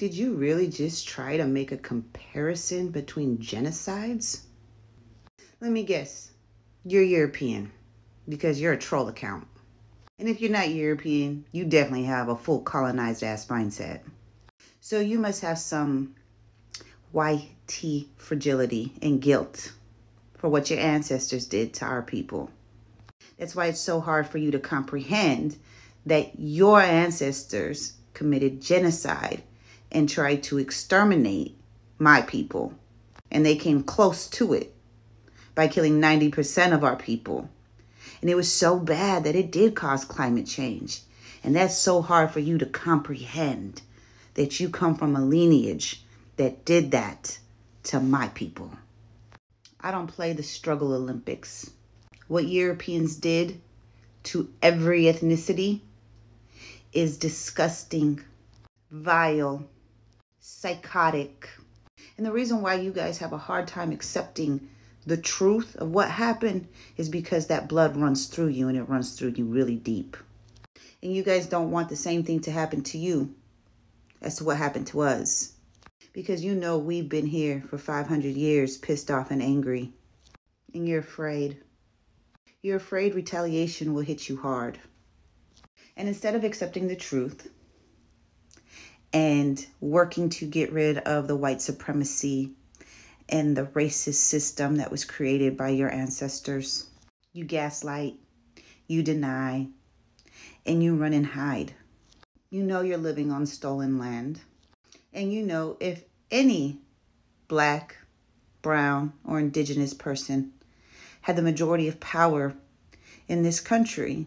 Did you really just try to make a comparison between genocides? Let me guess. You're European because you're a troll account. And if you're not European, you definitely have a full colonized ass mindset. So you must have some YT fragility and guilt for what your ancestors did to our people. That's why it's so hard for you to comprehend that your ancestors committed genocide and tried to exterminate my people. And they came close to it by killing 90% of our people. And it was so bad that it did cause climate change. And that's so hard for you to comprehend that you come from a lineage that did that to my people. I don't play the struggle Olympics. What Europeans did to every ethnicity is disgusting, vile, psychotic. And the reason why you guys have a hard time accepting the truth of what happened is because that blood runs through you and it runs through you really deep. And you guys don't want the same thing to happen to you as to what happened to us. Because you know we've been here for 500 years pissed off and angry. And you're afraid. You're afraid retaliation will hit you hard. And instead of accepting the truth and working to get rid of the white supremacy and the racist system that was created by your ancestors. You gaslight, you deny, and you run and hide. You know you're living on stolen land. And you know if any black, brown, or indigenous person had the majority of power in this country,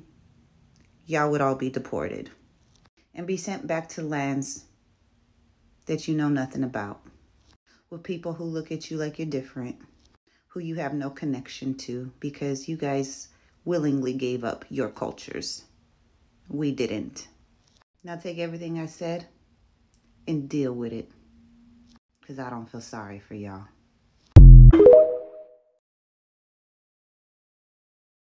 y'all would all be deported and be sent back to lands that you know nothing about with people who look at you like you're different, who you have no connection to because you guys willingly gave up your cultures. We didn't. Now take everything I said and deal with it because I don't feel sorry for y'all.